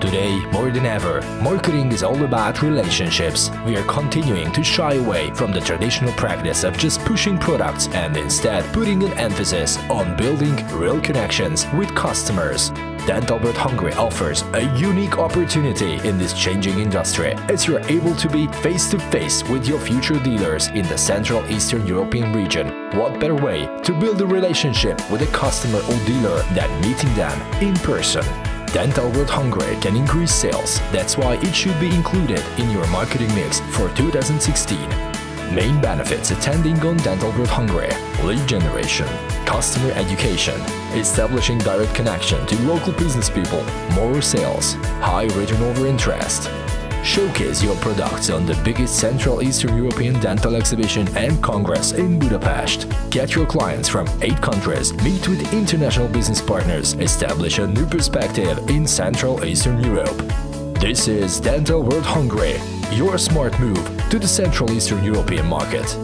Today, more than ever, marketing is all about relationships. We are continuing to shy away from the traditional practice of just pushing products and instead putting an emphasis on building real connections with customers. Dental World Hungary offers a unique opportunity in this changing industry as you're able to be face to face with your future dealers in the Central Eastern European region. What better way to build a relationship with a customer or dealer than meeting them in person? Dental World Hungary can increase sales. That's why it should be included in your marketing mix for 2016. Main benefits attending on Dental World Hungary lead generation, customer education, establishing direct connection to local business people, more sales, high return over interest. Showcase your products on the biggest Central Eastern European dental exhibition and congress in Budapest. Get your clients from eight countries, meet with international business partners, establish a new perspective in Central Eastern Europe. This is Dental World Hungary, your smart move to the Central Eastern European market.